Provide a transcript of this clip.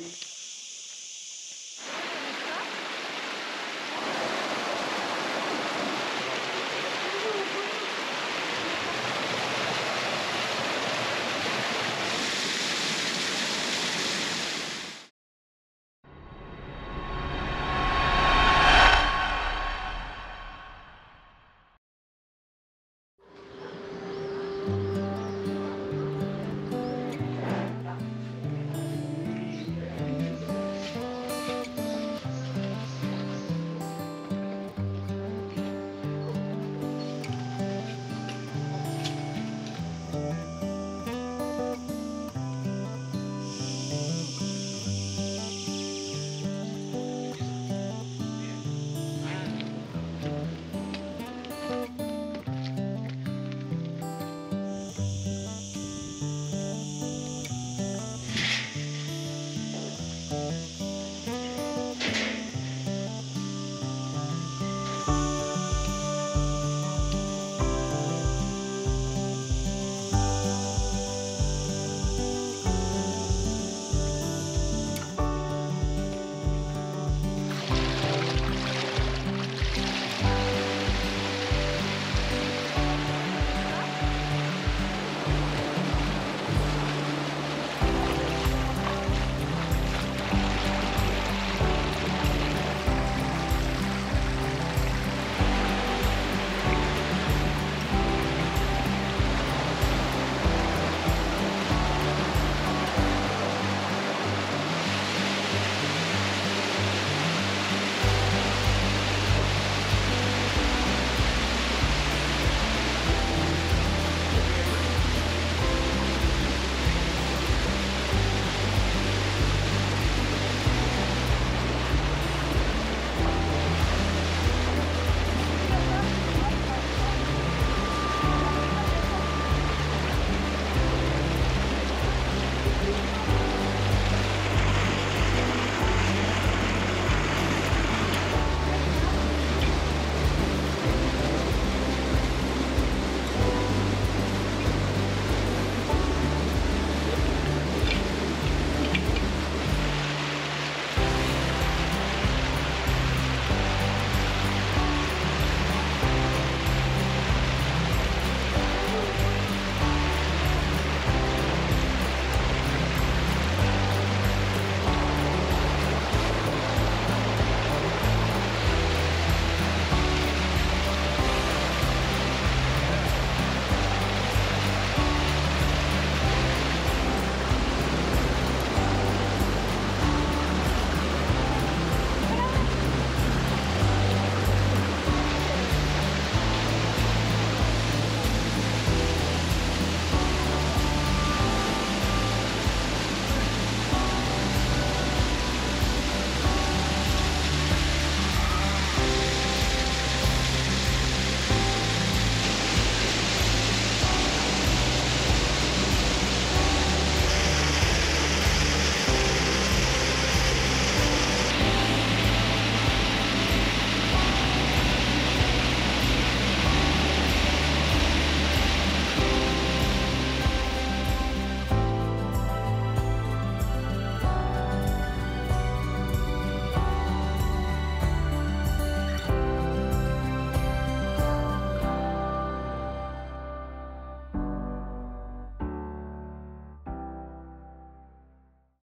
Bye.